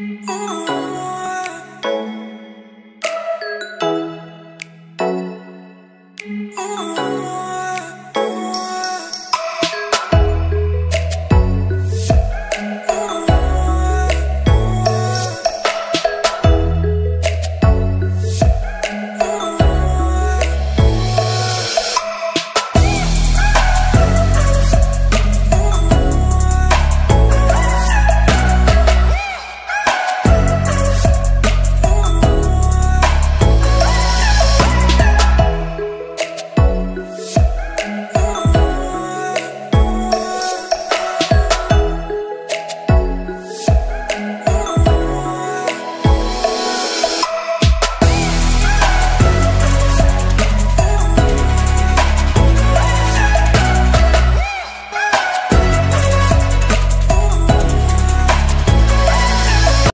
Oh.